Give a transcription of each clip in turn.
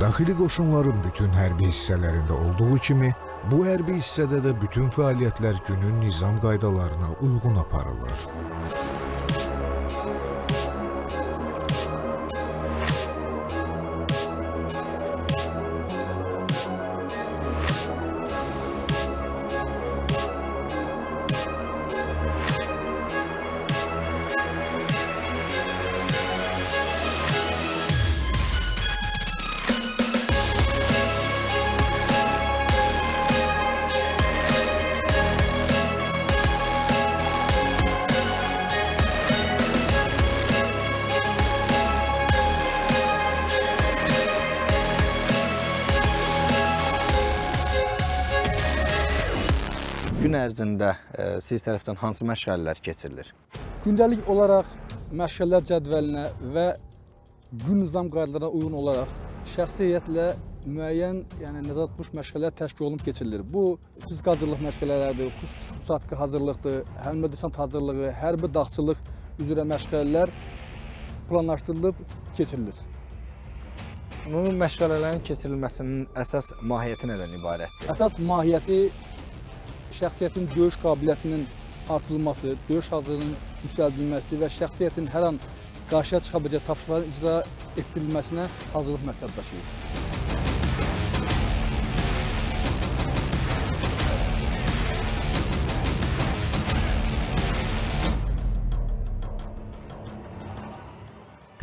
Daxili qoşunların bütün hərbi hissələrində olduğu kimi, bu hərbi hissədə də bütün fəaliyyətlər günün nizam qaydalarına uyğun aparılır. Gün ərzində e, siz tərəfdən hansı məşğələlər keçirilir? Gündəlik olaraq məşğələlər cədvəlinə və gün nizam qaydalarına uyğun olaraq şəxsi heyətlə müəyyən, yəni nəzərdə tutmuş məşğələlər təşkil olunub keçirilir. Bu fiziki hazırlıq məşğələləridir, xüsusi hazırlıqdır, hərbi desant hazırlığı, hərbi dağçılıq üzrə məşğələlər planlaşdırılıb keçirilir. Bu məşğələlərin keçirilməsinin əsas mahiyyəti nədən ibarətdir? Əsas mahiyyəti şəxsiyyətin döyüş qabiliyyətinin artırılması, döyüş hazırlığının yüksəldilməsi və şəxsiyyətin hər an qarşıya çıxa biləcək tapşırıqların icra etdirilməsinə hazırlıq məqsəd daşıyır.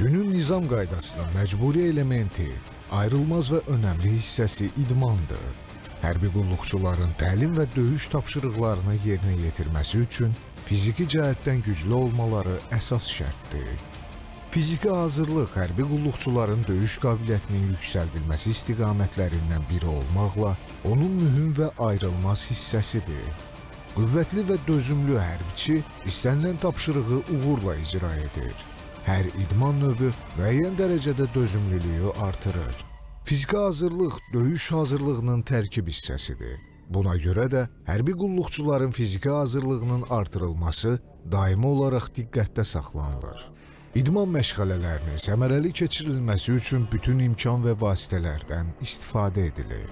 Günün nizam qaydasının məcburi elementi, ayrılmaz və önəmli hissəsi idmandır. Hərbi qulluqçuların təlim və döyüş tapşırıqlarını yerinə yetirməsi üçün fiziki cəhətdən güclü olmaları əsas şərtdir. Fiziki hazırlıq hərbi qulluqçuların döyüş qabiliyyətinin yüksəldilməsi istiqamətlərindən biri olmaqla onun mühüm və ayrılmaz hissəsidir. Qüvvətli və dözümlü hərbiçi istənilən tapşırığı uğurla icra edir. Hər idman növü müəyyən dərəcədə dözümlülüyü artırır. Fiziki hazırlıq döyüş hazırlığının tərkib hissəsidir. Buna görə də hərbi qulluqçuların fiziki hazırlığının artırılması daimi olaraq diqqətdə saxlanılır. İdman məşğələlərinin səmərəli keçirilməsi üçün bütün imkan və vasitələrdən istifadə edilir.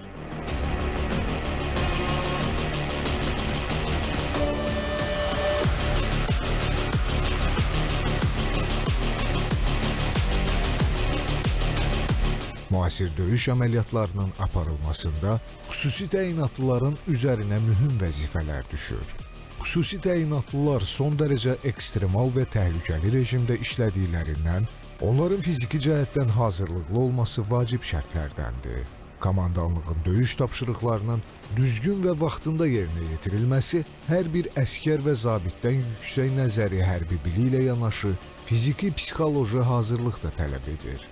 Müasir döyüş əməliyyatlarının aparılmasında xüsusi təyinatlıların üzərinə mühüm vəzifələr düşür. Xüsusi təyinatlılar son dərəcə ekstremal və təhlükəli rejimdə işlədiklərindən onların fiziki cəhətdən hazırlıqlı olması vacib şərtlərdəndir. Komandanlığın döyüş tapşırıqlarının düzgün və vaxtında yerinə yetirilməsi hər bir əskər və zabitdən yüksək nəzəri hərbi bili ilə yanaşı fiziki psixoloji hazırlıq da tələb edir.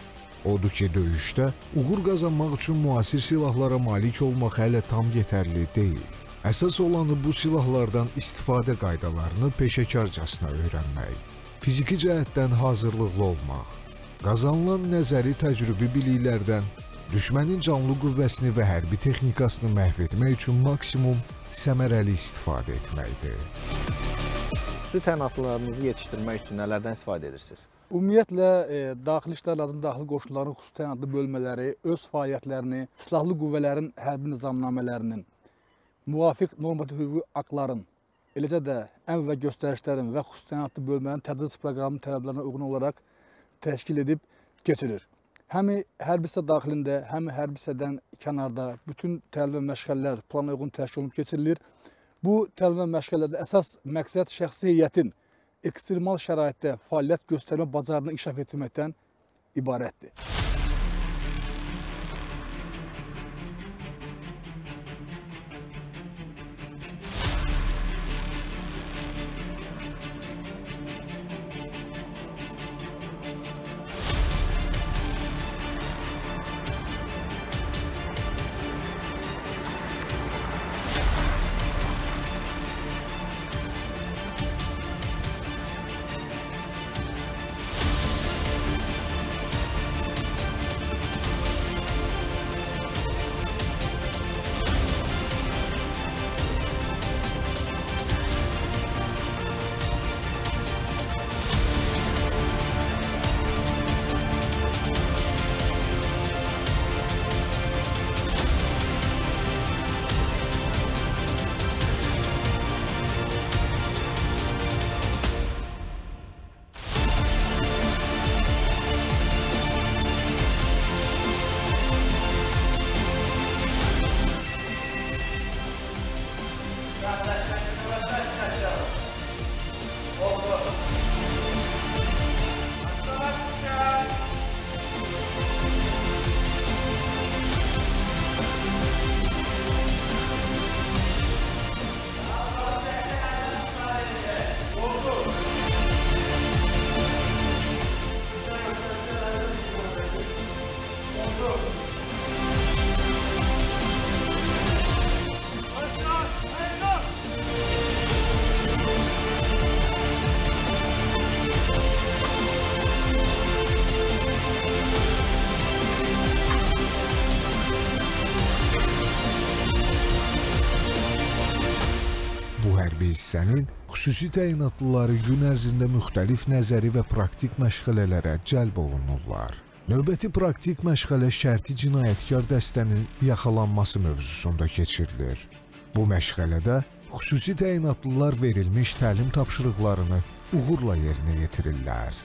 Odur ki, döyüşdə uğur qazanmaq üçün müasir silahlara malik olmaq hələ tam yetərli deyil. Əsas olanı bu silahlardan istifadə qaydalarını peşəkarcasına öyrənmək, fiziki cəhətdən hazırlıqlı olmaq, qazanılan nəzəri təcrübi biliklərdən düşmənin canlı qüvvəsini və hərbi texnikasını məhv etmək üçün maksimum səmərəli istifadə etməkdir. Xüsusi təyinatlılarınızı yetişdirmək üçün nələrdən istifadə edirsiniz? Ümumiyyətlə e, Daxili İşlər Nazirliyinin daxili qoşunların xüsusi təyinatlı bölmələri öz fəaliyyətlərini silahlı qüvvələrin hərbi nizamnamələrinin, müvafiq normativ hüquqi aktların, eləcə də əmr və göstərişlərin və xüsusi təyinatlı bölmələrin tədris proqramının tələblərinə uyğun olaraq təşkil edib keçirir. Həmi hərbi hissə daxilində, həmi hərbi hissədən kənarda bütün təlim və məşğələlər plana uyğun təşkil olunub keçirilir Bu təlim və məşğələdə əsas məqsəd şəxsi heyətin ekstremal şəraitdə fəaliyyət göstərmə bacarığını inkişaf etdirməkdən ibarətdir. Hissənin xüsusi təyinatlıları gün ərzində müxtəlif nəzəri və praktik məşğələlərə cəlb olunurlar. Növbəti praktik məşğələ şərti cinayətkar dəstənin yaxalanması mövzusunda keçirilir. Bu məşğələdə xüsusi təyinatlılar verilmiş təlim tapşırıqlarını uğurla yerinə yetirirlər.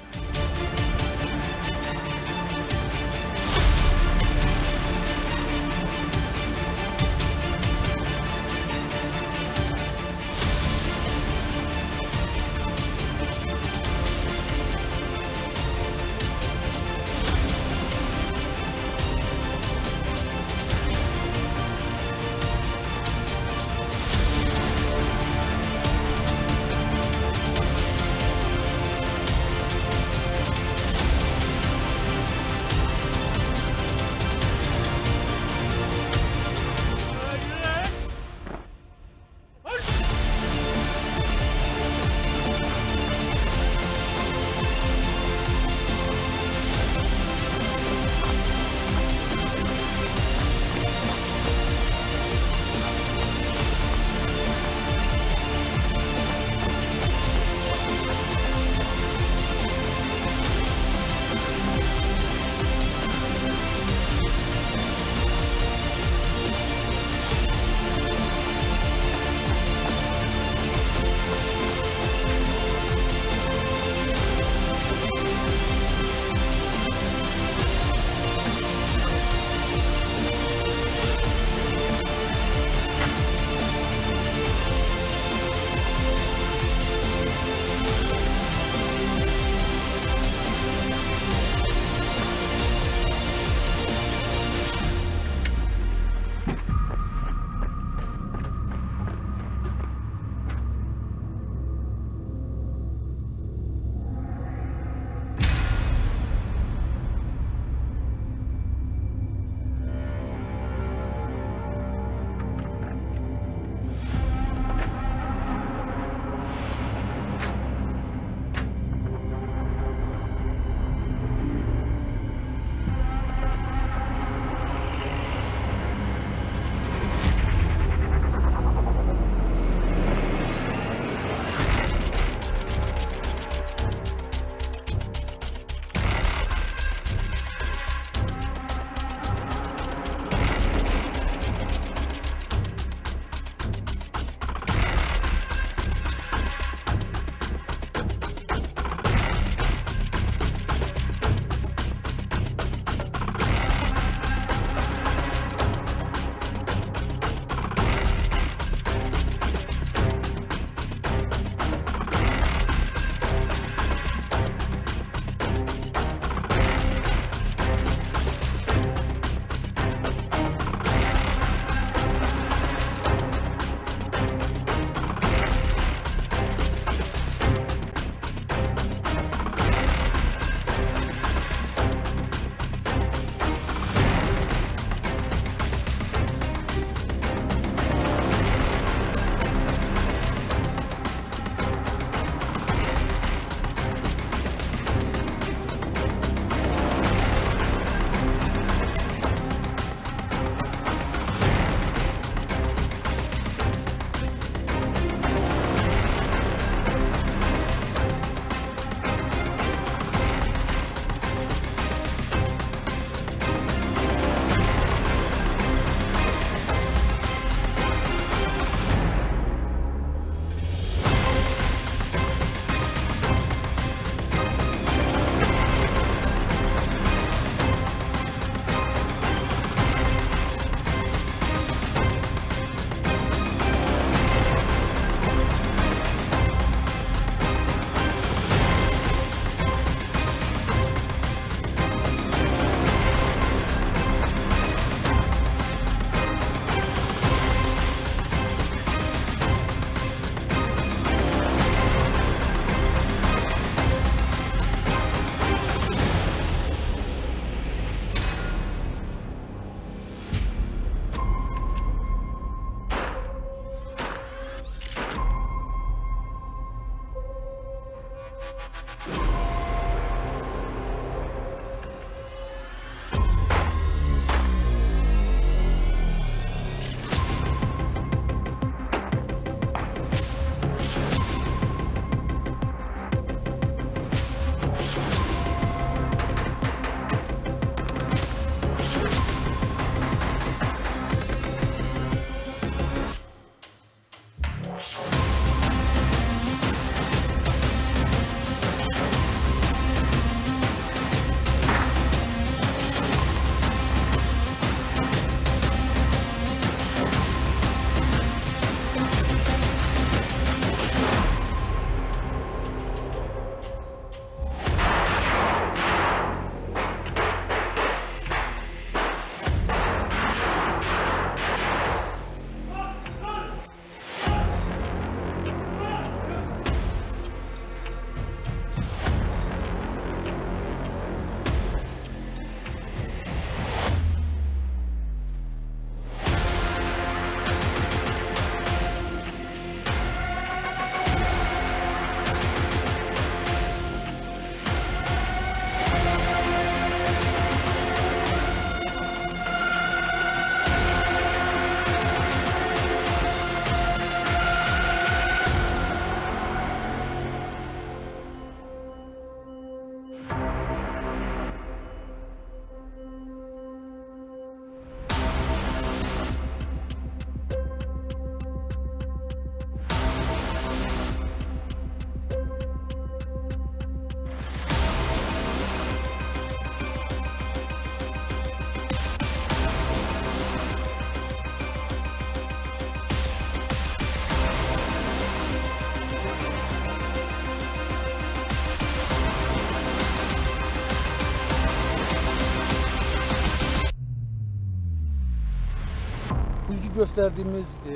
Göstərdiyimiz e,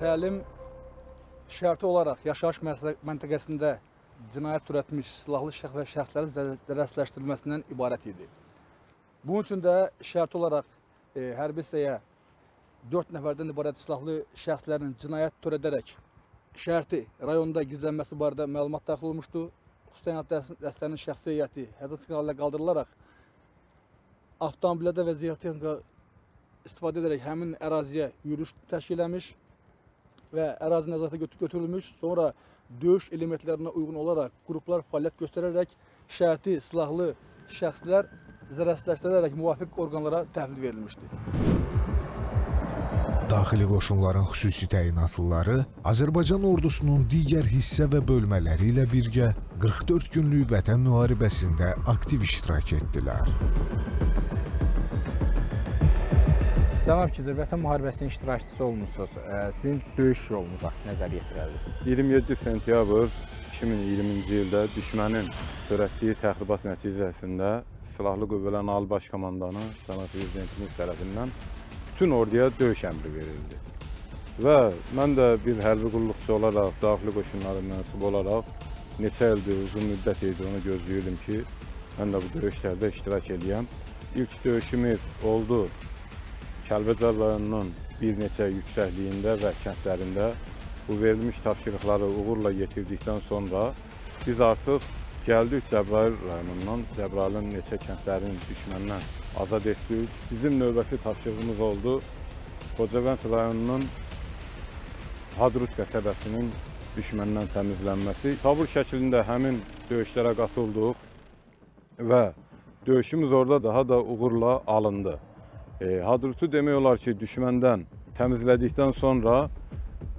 təlim şərti olaraq yaşayış məntəqəsində cinayət törətmiş silahlı şəxs və şəxslərin zərərsizləşdirilməsindən ibarət idi. Bunun üçün də şərt olaraq e, hərbi hissəyə 4 nəfərdən ibarət silahlı şəxslərin cinayət törədərək şərti rayonda gizlənməsi barədə məlumat daxil olmuşdu. Dəst- dəstənin şəxsi heyəti həzər siqnalı ilə qaldırılaraq avtomobillərdə və zireh texnika istifadə edərək həmin əraziyə yürüyüş təşkil etmiş və ərazi nəzarətə götür götürülmüş. Sonra döyüş elementlərinə uyğun olaraq qruplar fəaliyyət göstərərək şərti silahlı şəxslər zərərsizləşdirərək müvafiq orqanlara təhvil verilmişdi. Daxili qoşunların xüsusi təyinatlıları Azərbaycan ordusunun digər hissə və bölmələri ilə birgə 44 günlük vətən müharibəsində aktiv iştirak etdilər. Cənab Kizir, Vətən müharibəsinin iştirakçısı olmusunuz. Sizin döyüş yolunuza nəzər yetirəlir. 27 sentyabr 2020-ci ildə düşmənin törətdiyi təxribat nəticəsində Silahlı Qüvvələrin Ali Baş Komandanı cənab prezidentimiz tərəfindən bütün orduya döyüş əmri verildi. Və mən də bir hərbi qulluqçu olaraq, daxili qoşunların mənsubu olaraq neçə ildir, uzun müddət idi onu gözləyirdim ki, mən də bu döyüşlərdə iştirak edeyəm. İlk döyüşümüz oldu Kəlbəcər rayonunun bir neçə yüksəkliyində və kəndlərində bu verilmiş tapşırıqları uğurla yetirdikdən sonra biz artıq gəldik Cəbrayıl rayonundan, Cəbrayılın neçə kəndlərini düşməndən azad etdik. Bizim növbəti tapşırığımız oldu Xocavənd rayonunun Hadrut qəsəbəsinin düşməndən təmizlənməsi. Tabur şəklində həmin döyüşlərə qatıldıq və döyüşümüz orada daha da uğurla alındı. E, Hadrutu demək olar ki, düşməndən təmizlədikdən sonra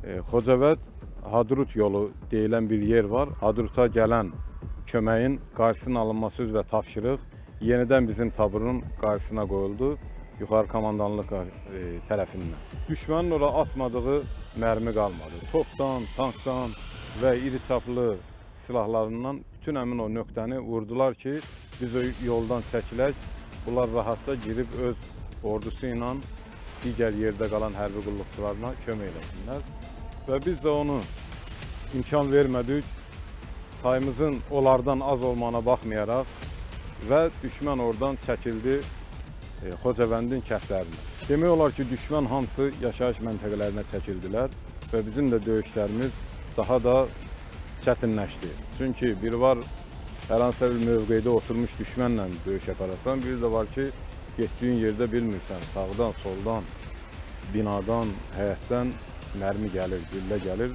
e, Xocavənd Hadrut yolu deyilən bir yer var. Hadruta gələn köməyin qarşısının alınması üzrə tapşırıq yenidən bizim taburun qarşısına qoyuldu yuxarı komandanlıq e, tərəfindən. Düşmənin ora atmadığı mərmi qalmadı. Topdan, tankdan və iri çaplı silahlarından bütün həmin o nöqtəni vurdular ki, biz o yoldan çəkilək. Bunlar rahatca girib öz ordusu ilə digər yerdə qalan hərbi qulluqçularına kömək eləsinlər. Və biz də onu imkan vermədik. Sayımızın onlardan az olmağına baxmayaraq və düşmən oradan çəkildi e, Xocavəndin kəndlərinə. Demək olar ki, düşmən hamısı yaşayış məntəqələrinə çəkildilər və bizim də döyüşlərimiz daha da çətinləşdi. Çünki biri var hər hansısa bir mövqedə oturmuş düşmənlə döyüş aparasan, biri də var ki, getdiyin yerdə bilmirsən, sağdan, soldan, binadan, həyətdən mərmi gəlir, güllə gəlir.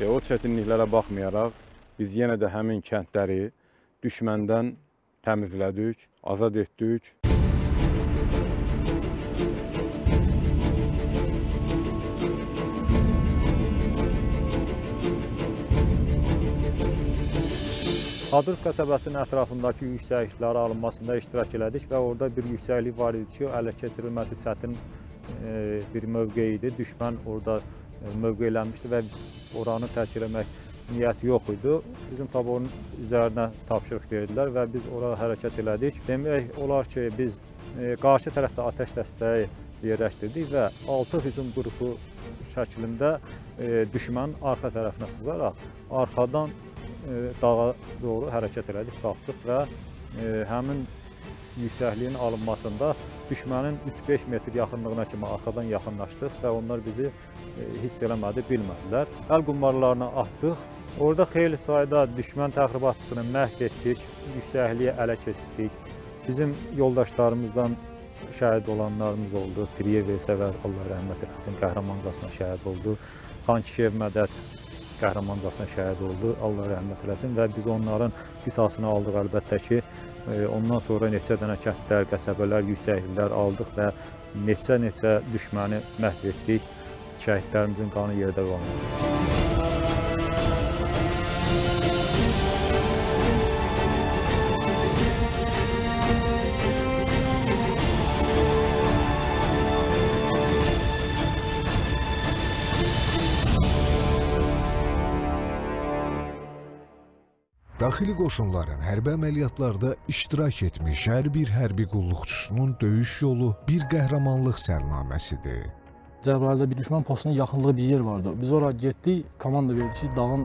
E, o çətinliklərə baxmayaraq biz yenə də həmin kəndləri düşməndən təmizlədik, azad etdik. Hadrut qəsəbəsinin ətrafındakı yüksəkliklərə alınmasında iştirak elədik və orada bir yüksəklik var idi ki, ələ keçirilməsi çətin e, bir mövqe idi. Düşmən orada e, mövqeylənmişdi və oranı tərk eləmək niyyəti yox idi. Bizim taborun üzərinə tapşırıq verdilər və biz ora hərəkət elədik. Demək olar ki, biz e, qarşı tərəfdə atəş dəstəyi yerləşdirdik və 6 hücum qrupu şəklində düşmənin arxa tərəfinə sızaraq arxadan dağa doğru hərəkət elədik, qalxdıq və həmin yüksəkliyin alınmasında düşmənin 3-5 metr yaxınlığına kimi arxadan yaxınlaşdıq və onlar bizi hiss eləmədi, bilmədilər. Əl qumbarlarına atdıq. Orada xeyli sayda düşmən təxribatçısını məhv etdik, yüksəkliyə ələ keçdik. Bizim yoldaşlarımızdan şəhid olanlarımız oldu. Priye Veysəvər, Allah rəhmət eləsin, qəhrəmancasına şəhid oldu. Xankişev Mədət qəhrəmancasına şəhid oldu. Allah rəhmət eləsin və biz onların qisasını aldıq əlbəttə ki. Ondan sonra neçə dənə kəndlər, qəsəbələr, yüksəkliklər aldıq və neçə-neçə düşməni məhv etdik. Şəhidlərimizin qanı yerdə qalmadı. Daxili qoşunların hərbi əməliyyatlarda iştirak etmiş hər bir hərbi qulluqçusunun döyüş yolu bir qəhrəmanlıq sərnaməsidir. Cəbrayılda bir düşmən postuna yaxınlığı bir yer vardı. Biz ora getdik, komanda verdi ki, dağın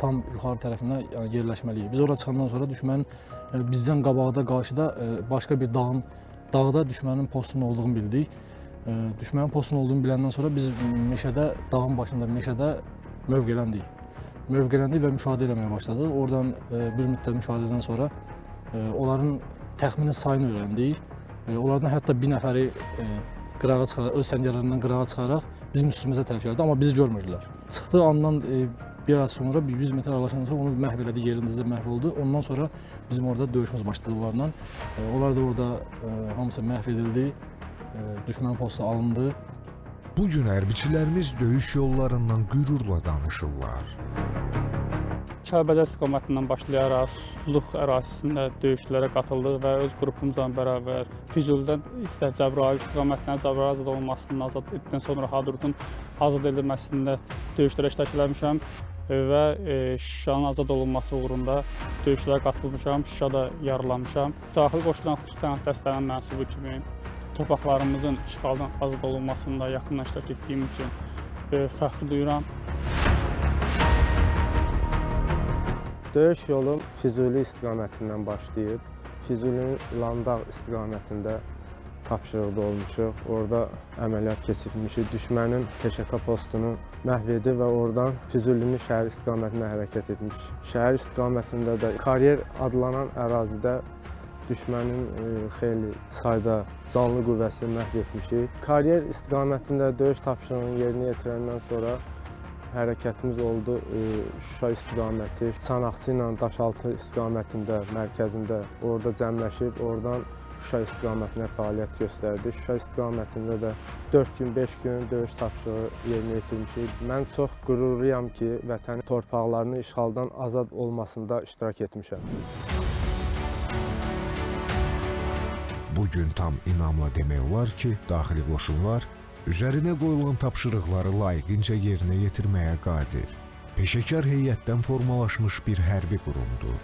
tam yuxarı tərəfinə yəni yerləşməliyik. Biz ora çıxandan sonra düşmənin yəni bizdən qabaqda, qarşıda e, başqa bir dağın dağda düşmənin postunun olduğunu bildik. E, Düşmənin postunun olduğunu biləndən sonra biz meşədə, dağın başında meşədə mövqeləndik. Mövqeləndik və müşahidə eləməyə başladıq. Oradan e, bir müddət müşahidədən sonra e, onların təxmini sayını öyrəndik. E, Onlardan hətta bir nəfəri qırağa çıxaraq, öz səngərlərindən qırağa çıxaraq bizim üstümüzə tərəf gəldi, amma bizi görmürdülər. Çıxdığı andan bir az sonra, bir 100 metr aralaşandan sonra onu məhv elədi, yerindəcə məhv oldu. Ondan sonra bizim orada döyüşümüz başladı onlarla. Onlar da orada hamısı məhv edildi. Düşmən postu alındı. Bu gün hərbiçilərimiz döyüş yollarından qürurla danışırlar. Kəlbədə istiqamətindən başlayaraq Suluq ərazisində döyüşlərə qatıldıq və öz qrupumuzla bərabər Füzulidən isə Cəbrayıl istiqamətinə Cəbrayıl azad olunmasının azad etdikdən sonra Hadrutun azad edilməsində döyüşlərə iştirak etmişəm və e, Şuşanın azad olunması uğrunda döyüşlərə qatılmışam. Şuşada yaralanmışam. Daxil qoşulan xüsusi tənqid dəstələrinin mənsubu kimi torpaqlarımızın işğaldan azad olunmasında yaxından iştirak etdiyim üçün e, fəxr duyuram. Döyüş yolu Füzuli istiqamətindən başlayıb, Füzulinin Landağ istiqamətində tapşırıqda olmuşuq. Orada əməliyyat keçirmişik. Düşmənin PKK postunu məhv edib və oradan Füzulinin şəhər istiqamətinə hərəkət etmiş. Şəhər istiqamətində də Karyer adlanan ərazidə düşmənin e, xeyli sayda canlı qüvvəsini məhv etmişik. Karyer istiqamətində döyüş tapşırığını yerinə yetirəndən sonra hərəkətimiz oldu e, Şuşa istiqaməti, Çanaqçı ilə Daşaltı istiqamətində, mərkəzində orada cəmləşib, oradan Şuşa istiqamətinə fəaliyyət göstərdi. Şuşa istiqamətində də 4 gün, 5 gün döyüş tapşırığı yerinə yetirmişik. Mən çox qürurluyam ki, vətənin torpaqlarının işğaldan azad olmasında iştirak etmişəm. Bu gün tam inamla demək olar ki, daxili qoşunlar üzərinə qoyulan tapşırıqları layiqincə yerinə yetirməyə qadir. Peşəkar heyətdən formalaşmış bir hərbi qurumdur.